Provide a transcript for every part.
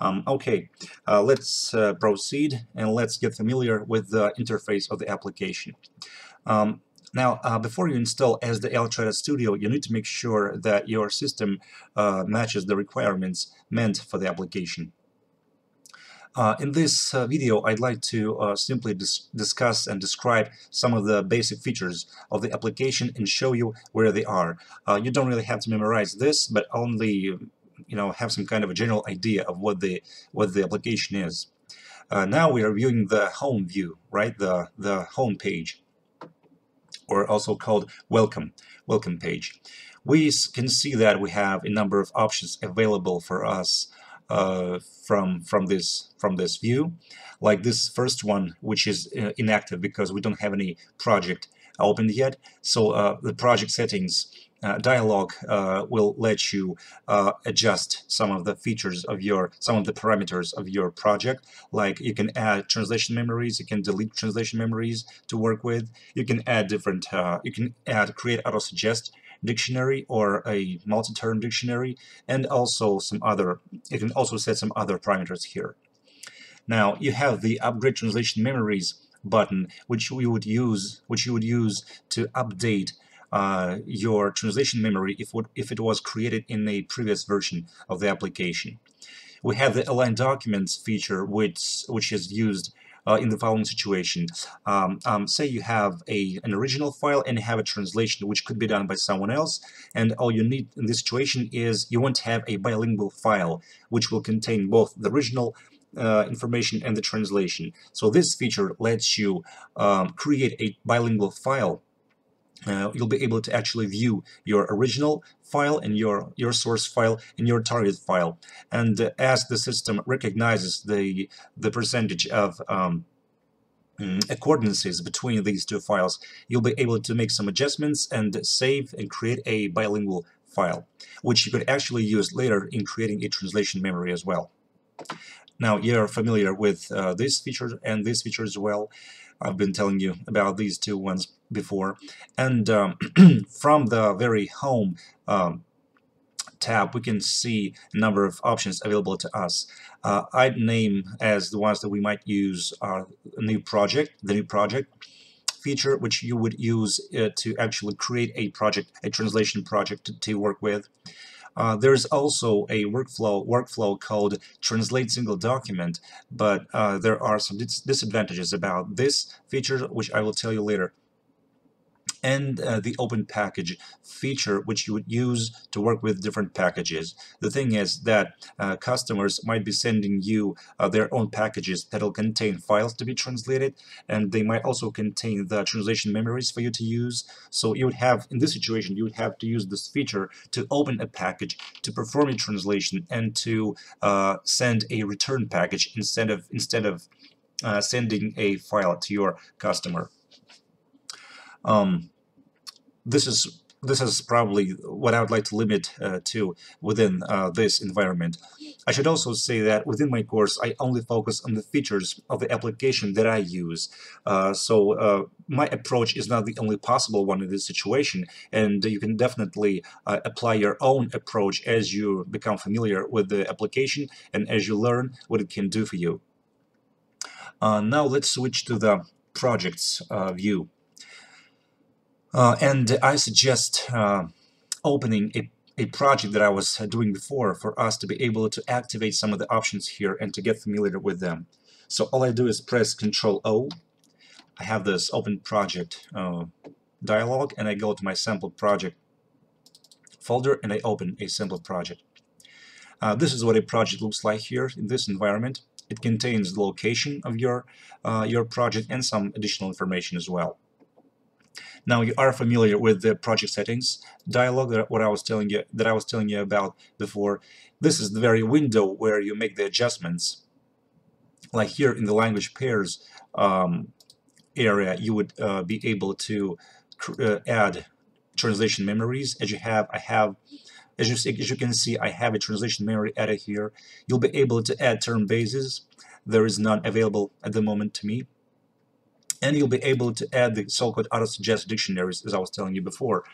Um, okay, uh, let's uh, proceed and let's get familiar with the interface of the application. Um, now, uh, before you install as SDL Trados Studio, you need to make sure that your system uh, matches the requirements meant for the application. Uh, in this uh, video, I'd like to simply dis discuss and describe some of the basic features of the application and show you where they are. You don't really have to memorize this, but only you know have some kind of a general idea of what the what the application is. Uh, now we are viewing the home view, right? The the home page, or also called welcome welcome page. We can see that we have a number of options available for us uh, from from this from this view like this first one which is uh, inactive because we don't have any project opened yet so uh, the project settings uh, dialog uh, will let you uh, adjust some of the features of your some of the parameters of your project. Like you can add translation memories you can delete translation memories to work with. You can add different you can add create auto suggest dictionary or a MultiTerm dictionary and also some other you can also set some other parameters here. Now you have the upgrade translation memories button which we would use which you would use to update uh, your translation memory if, if it was created in a previous version of the application. We have the align documents feature which which is used uh, in the following situation. Um, um, say you have a, an original file and you have a translation which could be done by someone else and all you need in this situation is you want to have a bilingual file which will contain both the original uh, information and the translation. So this feature lets you um, create a bilingual file uh, you'll be able to actually view your original file and your your source file and your target file. And uh, as the system recognizes the the percentage of um, mm, accordances between these two files you'll be able to make some adjustments and save and create a bilingual file which you could actually use later in creating a translation memory as well. Now you're familiar with uh, this feature and this feature as well. I've been telling you about these two ones before. And um, from the very home um, tab, we can see a number of options available to us. Uh, I'd name as the ones that we might use our new project, the new project feature, which you would use uh, to actually create a project, a translation project to, to work with. Uh, there's also a workflow workflow called translate single document, but uh, there are some dis disadvantages about this feature, which I will tell you later and uh, the open package feature which you would use to work with different packages. The thing is that uh, customers might be sending you uh, their own packages that'll contain files to be translated and they might also contain the translation memories for you to use. So you would have, in this situation, you would have to use this feature to open a package, to perform a translation and to uh, send a return package instead of, instead of uh, sending a file to your customer. Um, this is this is probably what I would like to limit uh, to within uh, this environment. I should also say that within my course I only focus on the features of the application that I use. Uh, so uh, my approach is not the only possible one in this situation and you can definitely uh, apply your own approach as you become familiar with the application and as you learn what it can do for you. Uh, now let's switch to the projects view. Uh, and I suggest uh, opening a, a project that I was doing before for us to be able to activate some of the options here and to get familiar with them. So all I do is press Control O. I have this open project uh, dialog and I go to my sample project folder and I open a sample project. Uh, this is what a project looks like here in this environment. It contains the location of your uh, your project and some additional information as well. Now you are familiar with the project settings dialog that what I was telling you that I was telling you about before. This is the very window where you make the adjustments. Like here in the language pairs um, area, you would uh, be able to uh, add translation memories. As you have, I have as you, as you can see, I have a translation memory added here. You'll be able to add term bases. There is none available at the moment to me and you'll be able to add the so-called auto-suggest dictionaries as I was telling you before.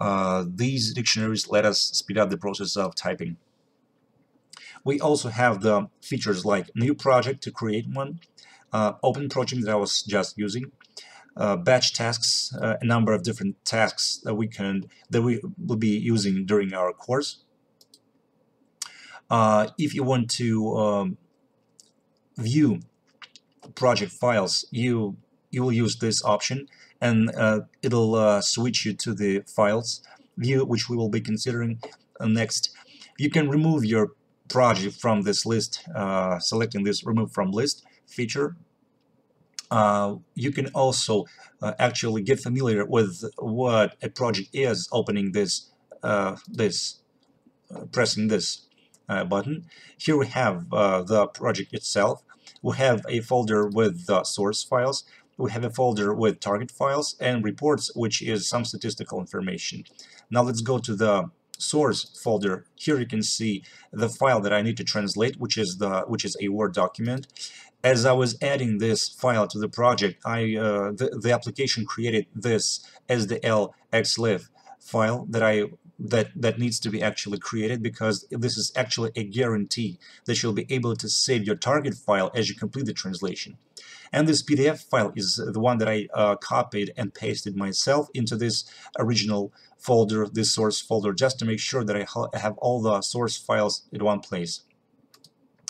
Uh, these dictionaries let us speed up the process of typing. We also have the features like new project to create one, uh, open project that I was just using, uh, batch tasks, uh, a number of different tasks that we can that we will be using during our course. Uh, if you want to um, view project files, you you will use this option, and uh, it'll uh, switch you to the files view, which we will be considering uh, next. You can remove your project from this list, selecting this remove from list feature. Uh, you can also uh, actually get familiar with what a project is opening this uh, this uh, pressing this uh, button. Here we have the project itself. We have a folder with the source files we have a folder with target files and reports which is some statistical information. Now let's go to the source folder. Here you can see the file that I need to translate which is the which is a Word document. As I was adding this file to the project, I uh, the, the application created this SDL xlif file that I that that needs to be actually created because this is actually a guarantee that you'll be able to save your target file as you complete the translation. And this PDF file is the one that I uh, copied and pasted myself into this original folder, this source folder, just to make sure that I ha have all the source files in one place.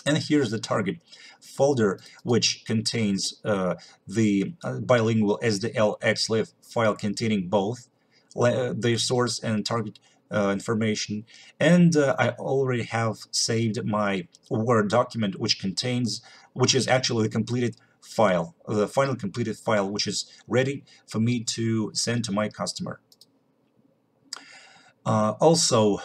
And here's the target folder, which contains uh, the uh, bilingual SDLXLIFF file containing both uh, the source and target uh, information. And uh, I already have saved my Word document, which contains, which is actually the completed file, the final completed file, which is ready for me to send to my customer. Uh, also,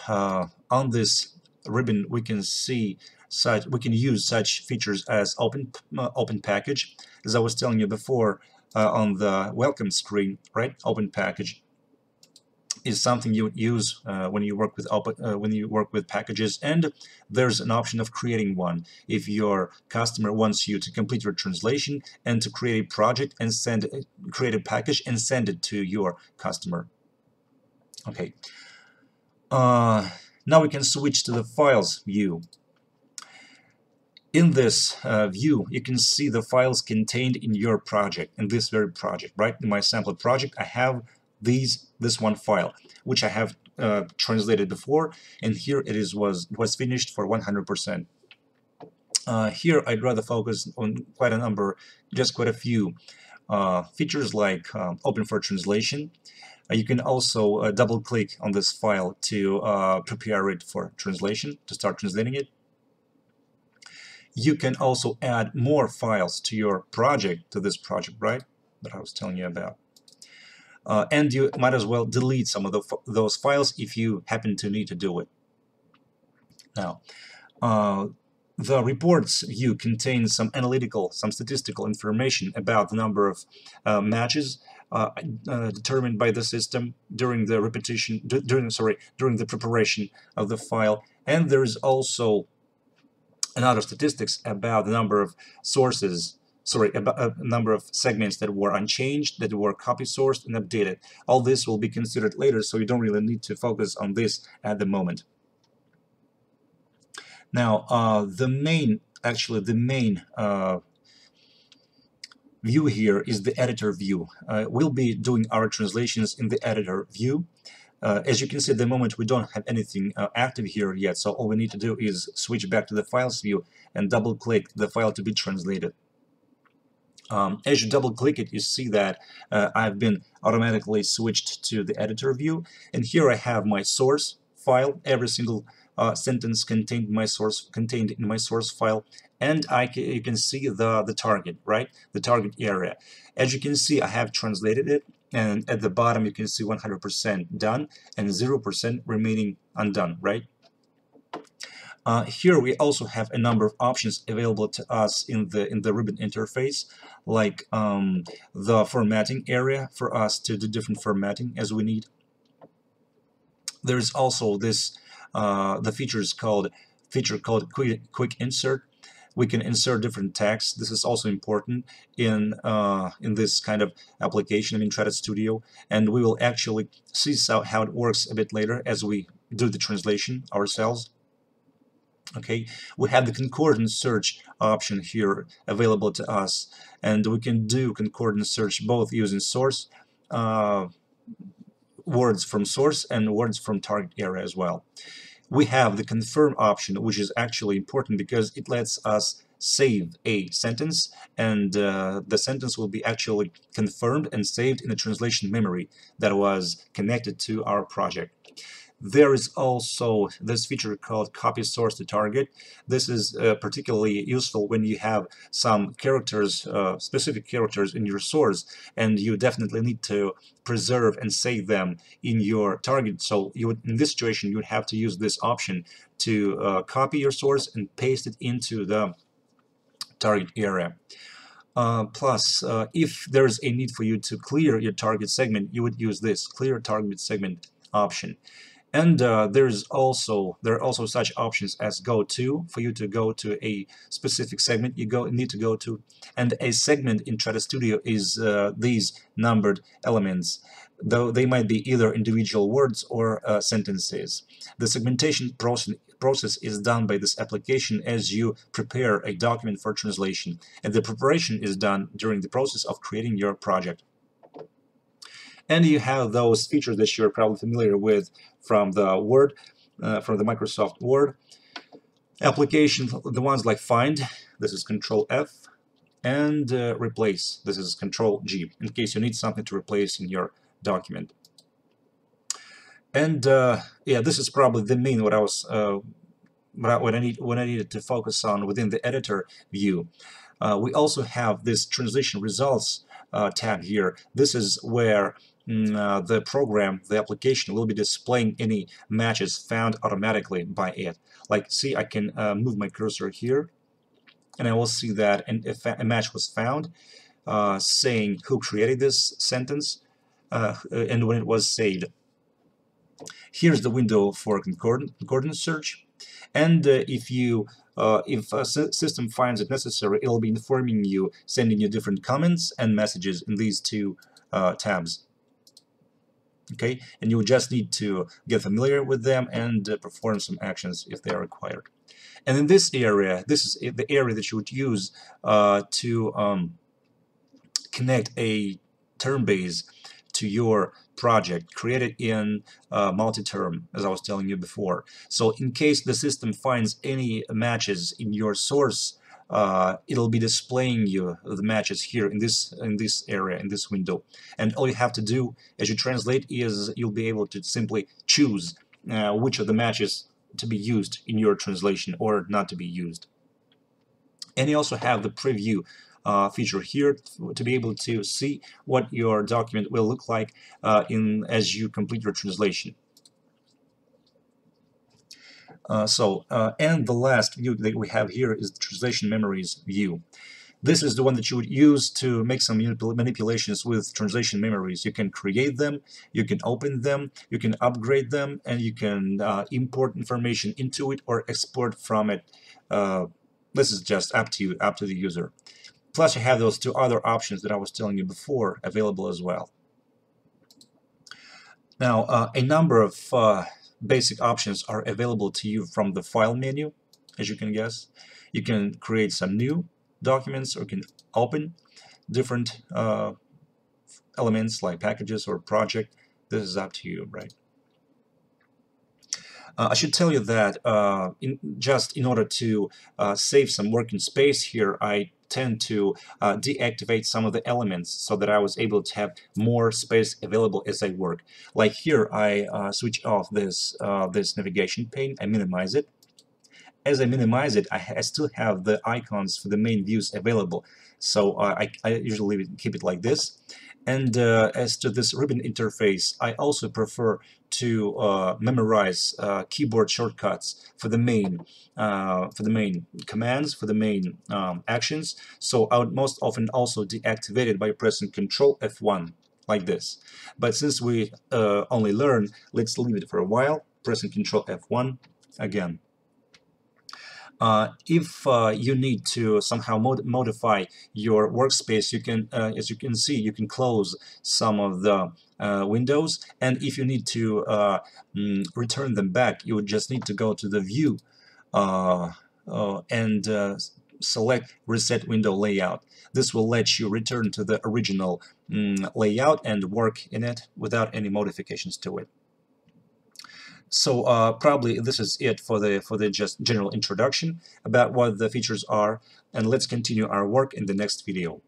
on this ribbon, we can see such we can use such features as open uh, open package as I was telling you before uh, on the welcome screen right open package is something you would use uh, when you work with uh, when you work with packages. And there's an option of creating one. If your customer wants you to complete your translation and to create a project and send create a package and send it to your customer. Okay. Uh, now we can switch to the files view. In this uh, view, you can see the files contained in your project, in this very project, right? In my sample project, I have these this one file, which I have uh, translated before, and here it is was was finished for 100%. Uh, here, I'd rather focus on quite a number, just quite a few uh, features like um, open for translation. Uh, you can also uh, double-click on this file to prepare it for translation, to start translating it you can also add more files to your project, to this project, right, that I was telling you about. Uh, and you might as well delete some of the, those files if you happen to need to do it. Now, uh, the reports view contains some analytical, some statistical information about the number of uh, matches uh, uh, determined by the system during the repetition, during sorry, during the preparation of the file, and there is also another statistics about the number of sources sorry, a number of segments that were unchanged, that were copy sourced and updated. All this will be considered later, so you don't really need to focus on this at the moment. Now, uh, the main, actually the main uh, view here is the editor view. Uh, we'll be doing our translations in the editor view. Uh, as you can see at the moment we don't have anything uh, active here yet so all we need to do is switch back to the files view and double click the file to be translated. Um, as you double click it you see that uh, I've been automatically switched to the editor view and here I have my source file. Every single uh, sentence contained my source contained in my source file and I you can see the the target right? The target area. As you can see I have translated it and at the bottom you can see 100% done and 0% remaining undone right? Uh, here we also have a number of options available to us in the in the ribbon interface like um, the formatting area for us to do different formatting as we need there's also this uh, the features called feature called quick, quick insert we can insert different text. This is also important in uh, in this kind of application in Trados Studio, and we will actually see how it works a bit later as we do the translation ourselves. Okay we have the concordance search option here available to us and we can do concordance search both using source uh, words from source and words from target area as well. We have the confirm option which is actually important because it lets us save a sentence and uh, the sentence will be actually confirmed and saved in the translation memory that was connected to our project there is also this feature called copy source to target. This is uh, particularly useful when you have some characters, uh, specific characters in your source, and you definitely need to preserve and save them in your target. So you would, in this situation, you would have to use this option to uh, copy your source and paste it into the target area. Uh, plus, uh, if there's a need for you to clear your target segment, you would use this clear target segment option. And uh, there's also there are also such options as go to for you to go to a specific segment you go need to go to, and a segment in Trados Studio is uh, these numbered elements, though they might be either individual words or uh, sentences. The segmentation process process is done by this application as you prepare a document for translation, and the preparation is done during the process of creating your project. And you have those features that you're probably familiar with from the Word, uh, from the Microsoft Word application, the ones like Find, this is Control F, and uh, Replace, this is Control G, in case you need something to replace in your document. And uh, yeah, this is probably the main what I was uh, what I need when I needed to focus on within the editor view. Uh, we also have this translation results uh, tab here. This is where uh, the program, the application will be displaying any matches found automatically by it. Like, see, I can uh, move my cursor here, and I will see that if a match was found, uh, saying who created this sentence uh, and when it was saved. Here's the window for concordance search, and uh, if you uh, if a system finds it necessary, it'll be informing you, sending you different comments and messages in these two uh, tabs okay? And you just need to get familiar with them and uh, perform some actions if they are required. And in this area this is the area that you would use uh, to um, connect a term base to your project created in uh, MultiTerm as I was telling you before. So in case the system finds any matches in your source uh, it'll be displaying you the matches here in this in this area in this window. And all you have to do as you translate is you'll be able to simply choose uh, which of the matches to be used in your translation or not to be used. And you also have the preview uh, feature here to be able to see what your document will look like uh, in as you complete your translation uh, so, uh, and the last view that we have here is the translation memories view. This is the one that you would use to make some manipulations with translation memories. You can create them, you can open them, you can upgrade them, and you can uh, import information into it or export from it. Uh, this is just up to you, up to the user. Plus you have those two other options that I was telling you before available as well. Now, uh, a number of basic options are available to you from the file menu as you can guess. You can create some new documents or can open different uh, elements like packages or project. This is up to you right? Uh, I should tell you that uh, in, just in order to uh, save some working space here I tend to uh, deactivate some of the elements so that I was able to have more space available as I work. Like here, I uh, switch off this uh, this navigation pane, I minimize it. As I minimize it, I, I, still have the icons for the main views available. So uh, I, I usually keep it like this. And uh, as to this ribbon interface, I also prefer to uh, memorize uh, keyboard shortcuts for the main uh, for the main commands, for the main um, actions. So I would most often also deactivate it by pressing Control F1 like this. But since we uh, only learn, let's leave it for a while, pressing Control F1 again. Uh, if uh, you need to somehow mod modify your workspace, you can, uh, as you can see, you can close some of the uh, windows. And if you need to uh, mm, return them back, you would just need to go to the View uh, and select Reset Window Layout. This will let you return to the original mm, layout and work in it without any modifications to it. So uh, probably this is it for the for the just general introduction about what the features are, and let's continue our work in the next video.